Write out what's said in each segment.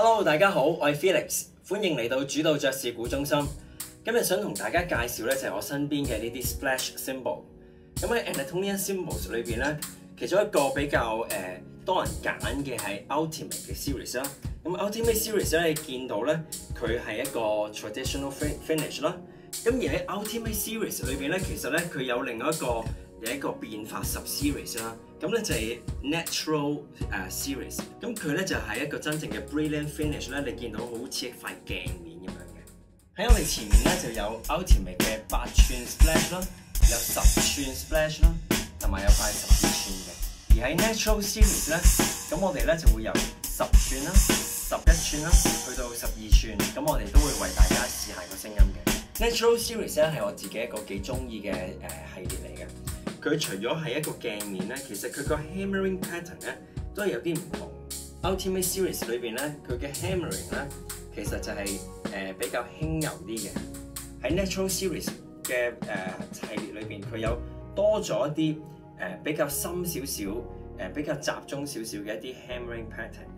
Hello，大家好，我係 Felix，歡迎嚟到主導爵士鼓中心。今日想同大家介紹咧就係我身邊嘅呢啲 splash symbol。咁喺 Anatolian Symbols 裏邊咧，其中一個比較誒、呃、多人揀嘅係 Ultimate 嘅 series 啦。咁 Ultimate series 咧，你見到咧佢係一個 traditional finish 啦。咁而喺 Ultimate series 裏邊咧，其實咧佢有另外一個有一個變化 sub series 啦。咁咧就係 natural 誒 series。咁佢咧就係一個真正嘅 brilliant finish 咧。你見到好似一塊鏡面咁樣嘅。喺我哋前面咧就有 Ultimate 嘅八寸 splash 啦，有十寸 splash 啦，同埋有塊十二寸嘅。而喺 natural series 咧，咁我哋咧就會由十寸啦、十一寸啦，去到十二寸。咁我哋都會為大家試下個聲音嘅。natural series 咧係我自己一個幾中意嘅誒系列嚟嘅。佢除咗係一個鏡面咧，其實佢個 hammering pattern 咧都係有啲唔同。Ultimate Series 裏邊咧，佢嘅 hammering 咧其實就係、是、誒、比較輕柔啲嘅。喺 Natural Series 嘅誒、系列裏邊，佢有多咗一啲誒、比較深少少、誒、比較集中少少嘅一啲 hammering pattern。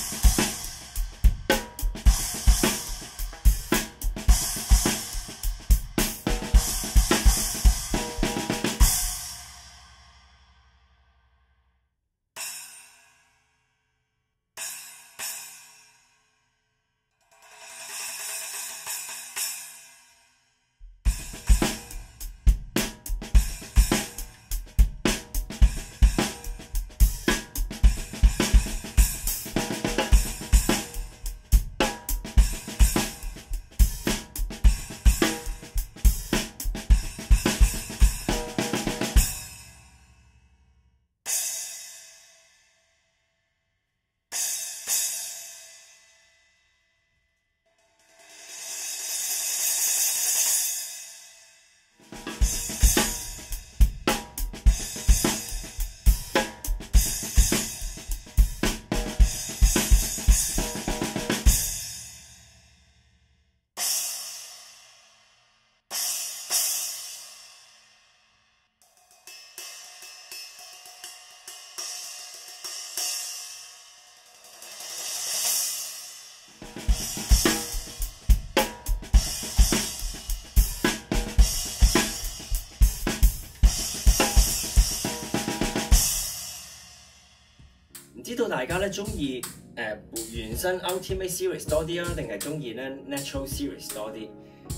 知道大家咧中意誒原生 Ultimate Series 多啲啊，定係中意咧 Natural Series 多啲？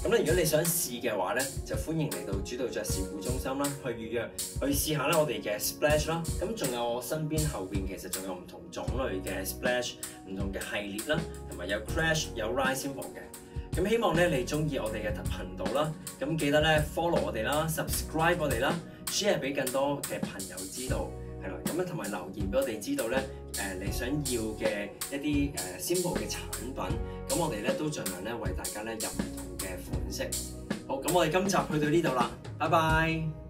咁咧，如果你想試嘅話咧，就歡迎嚟到主導爵士鼓中心啦，去預約去試下咧我哋嘅 Splash 啦。咁仲有我身邊後邊其實仲有唔同種類嘅 Splash，唔同嘅系列啦，同埋有 Crash 有 Rise Symbol 嘅。咁希望咧你中意我哋嘅頻道啦，咁記得咧 follow 我哋啦，subscribe 我哋啦，share 俾更多嘅朋友知道。係啦，咁啊同埋留言俾我哋知道咧，誒、你想要嘅一啲誒 simple 嘅產品，咁我哋咧都盡量咧為大家咧入唔同嘅款式。好，咁我哋今集去到呢度啦，拜拜。